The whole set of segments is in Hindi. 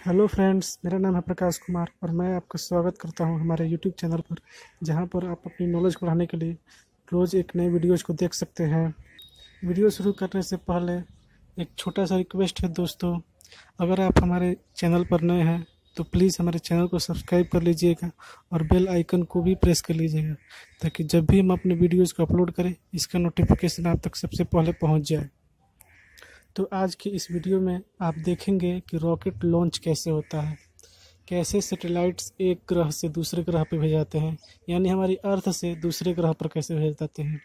हेलो फ्रेंड्स मेरा नाम है प्रकाश कुमार और मैं आपका स्वागत करता हूँ हमारे यूट्यूब चैनल पर, जहाँ पर आप अपनी नॉलेज बढ़ाने के लिए रोज़ एक नए वीडियोज़ को देख सकते हैं। वीडियो शुरू करने से पहले एक छोटा सा रिक्वेस्ट है दोस्तों। अगर आप हमारे चैनल पर नए हैं तो प्लीज़ हमारे चैनल को सब्सक्राइब कर लीजिएगा और बेल आइकन को भी प्रेस कर लीजिएगा, ताकि जब भी हम अपने वीडियोज़ को अपलोड करें, इसका नोटिफिकेशन आप तक सबसे पहले पहुँच जाए। तो आज की इस वीडियो में आप देखेंगे कि रॉकेट लॉन्च कैसे होता है। कैसे सैटेलाइट्स एक ग्रह से दूसरे ग्रह पर भेजाते हैं, यानी हमारी अर्थ से दूसरे ग्रह पर कैसे भेज जाते हैं।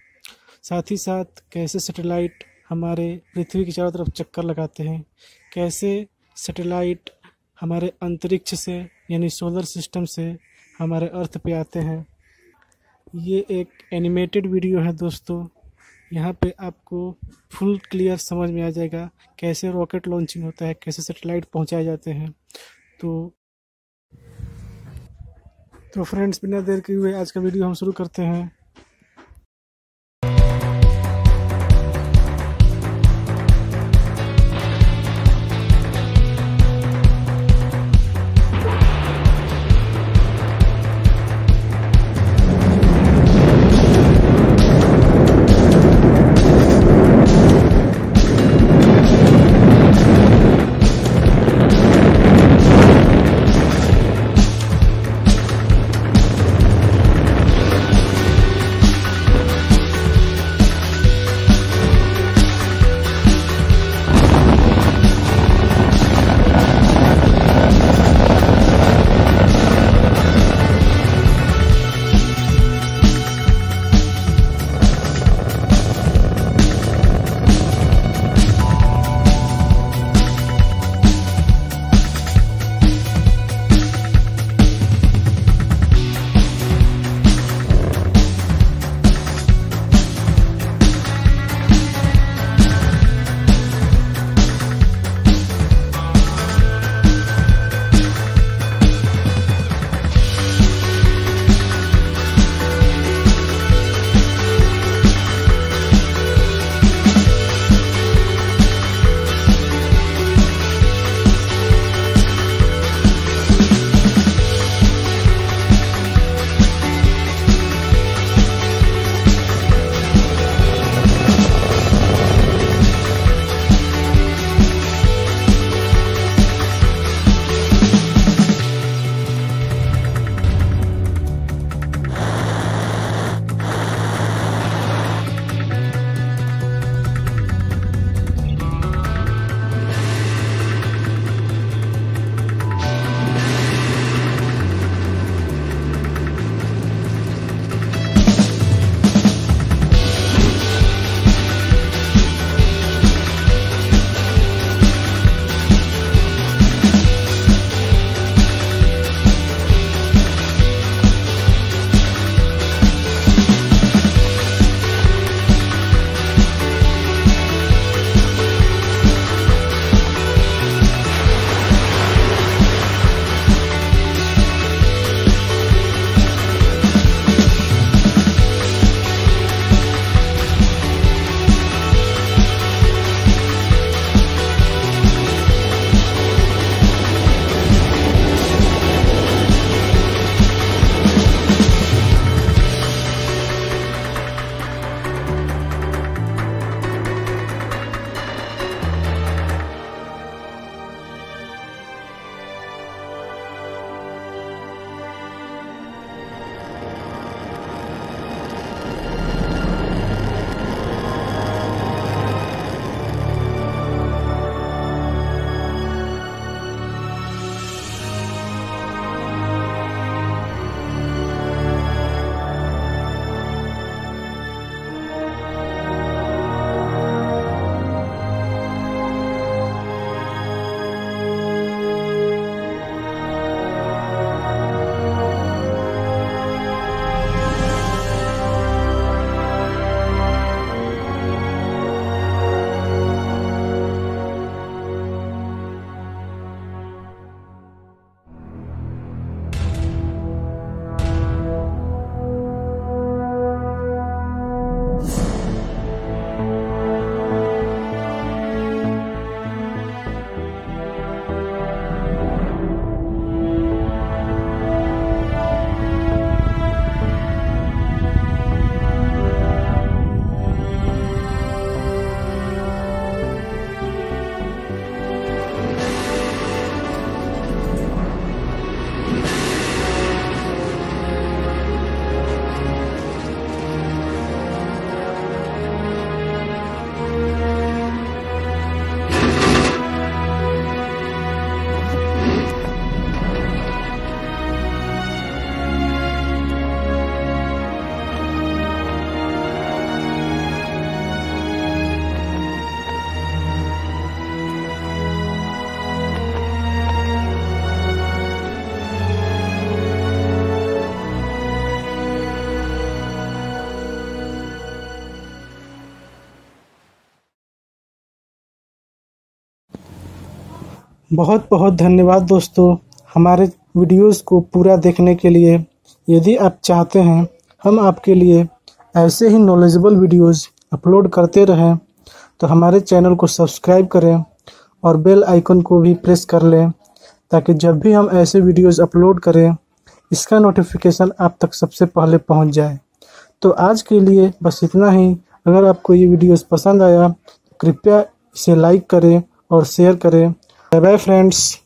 साथ ही साथ कैसे सैटेलाइट हमारे पृथ्वी की चारों तरफ़ चक्कर लगाते हैं, कैसे सैटेलाइट हमारे अंतरिक्ष से, यानी सोलर सिस्टम से हमारे अर्थ पे आते हैं। ये एक एनिमेटेड वीडियो है दोस्तों यहाँ पे आपको फुल क्लियर समझ में आ जाएगा कैसे रॉकेट लॉन्चिंग होता है, कैसे सेटेलाइट पहुँचाए जाते हैं। तो तो फ्रेंड्स बिना देर के हुए आज का वीडियो हम शुरू करते हैं। बहुत बहुत धन्यवाद दोस्तों। हमारे वीडियोस को पूरा देखने के लिए यदि आप चाहते हैं, हम आपके लिए ऐसे ही नॉलेजेबल वीडियोस अपलोड करते रहें तो हमारे चैनल को सब्सक्राइब करें और बेल आइकन को भी प्रेस कर लें, ताकि जब भी हम ऐसे वीडियोस अपलोड करें, इसका नोटिफिकेशन आप तक सबसे पहले पहुँच जाए। तो आज के लिए बस इतना ही। अगर आपको ये वीडियोस पसंद आया तो कृपया इसे लाइक करें और शेयर करें। bye bye friends.